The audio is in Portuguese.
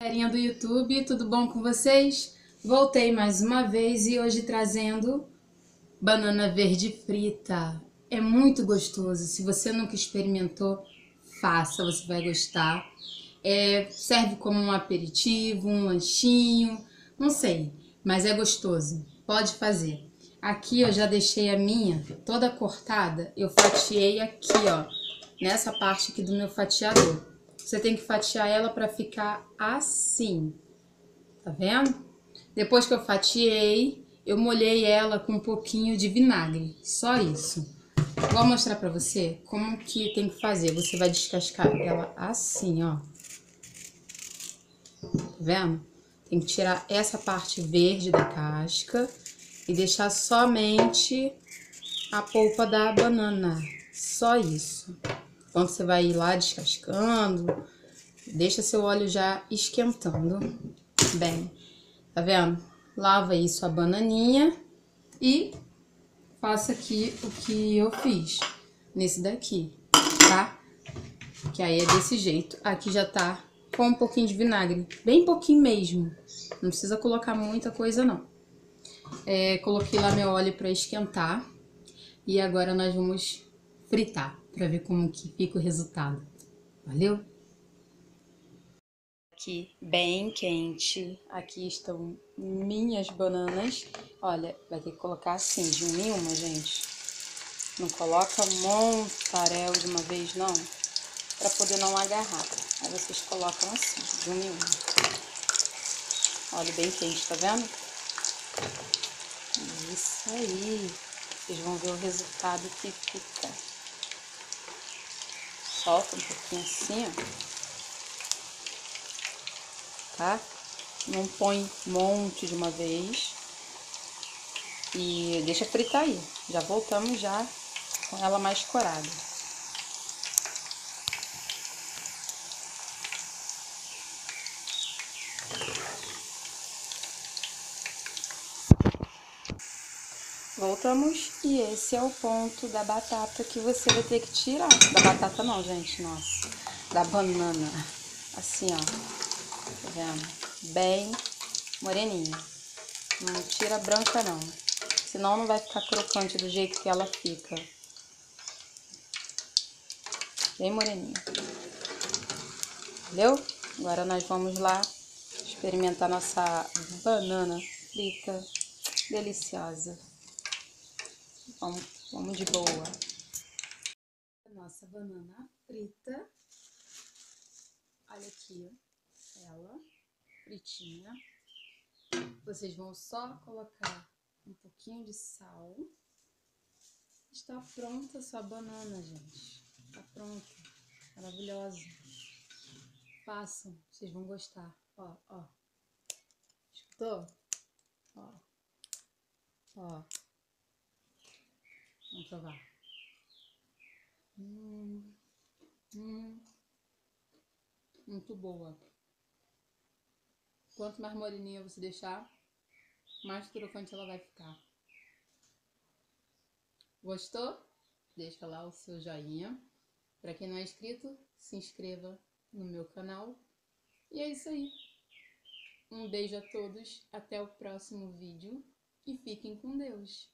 Galerinha do YouTube, tudo bom com vocês? Voltei mais uma vez e hoje trazendo banana verde frita. É muito gostoso, se você nunca experimentou, faça, você vai gostar. É, serve como um aperitivo, um lanchinho, não sei, mas é gostoso, pode fazer. Aqui eu já deixei a minha toda cortada, eu fatiei aqui, ó, nessa parte aqui do meu fatiador. Você tem que fatiar ela para ficar assim, tá vendo? Depois que eu fatiei, eu molhei ela com um pouquinho de vinagre, só isso. Vou mostrar pra você como que tem que fazer. Você vai descascar ela assim, ó. Tá vendo? Tem que tirar essa parte verde da casca e deixar somente a polpa da banana. Só isso. Então, você vai ir lá descascando, deixa seu óleo já esquentando bem. Tá vendo? Lava aí sua bananinha e faça aqui o que eu fiz nesse daqui, tá? Que aí é desse jeito. Aqui já tá com um pouquinho de vinagre, bem pouquinho mesmo. Não precisa colocar muita coisa, não. É, coloquei lá meu óleo para esquentar e agora nós vamos fritar para ver como que fica o resultado. Valeu? Aqui bem quente. Aqui estão minhas bananas. Olha, vai ter que colocar assim, de uma em uma, gente. Não coloca montarel de uma vez, não. Pra poder não agarrar. Aí vocês colocam assim, de uma em uma. Olha, bem quente, tá vendo? Isso aí. Vocês vão ver o resultado que fica. Solta um pouquinho assim, ó. Tá? Não põe um monte de uma vez. E deixa fritar aí. Já voltamos já com ela mais corada. Voltamos e esse é o ponto da batata que você vai ter que tirar. Da batata não, gente, nossa. Da banana. Assim, ó. Tá vendo? Bem moreninha. Não tira branca, não. Senão não vai ficar crocante do jeito que ela fica. Bem moreninha. Entendeu? Agora nós vamos lá experimentar nossa banana frita deliciosa. Vamos, vamos de boa. Nossa banana frita. Olha aqui, ela, fritinha. Vocês vão só colocar um pouquinho de sal. Está pronta a sua banana, gente. Está pronta. Maravilhosa. Façam, vocês vão gostar. Ó, ó. Escutou? Ó. Ó. Provar. Hum, hum, muito boa. Quanto mais moreninha você deixar, mais crocante ela vai ficar. Gostou? Deixa lá o seu joinha. Para quem não é inscrito, se inscreva no meu canal. E é isso aí. Um beijo a todos, até o próximo vídeo e fiquem com Deus.